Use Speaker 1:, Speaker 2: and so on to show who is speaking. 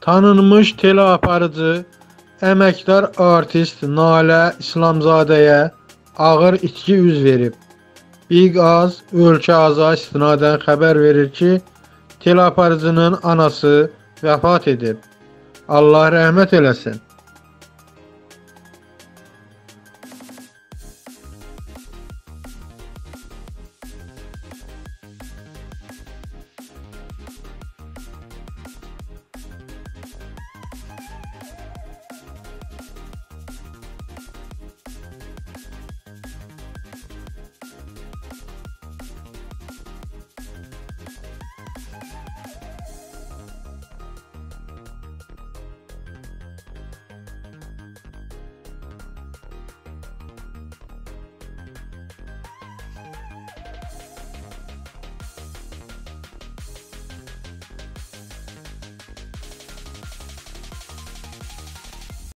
Speaker 1: Tanınmış teleaparıcı, əməkdar artist Nalə İslamzadəyə ağır içki üz verib. Big Az ölkə aza istinadən xəbər verir ki, teleaparıcının anası vəfat edib. Allah rəhmət eləsin.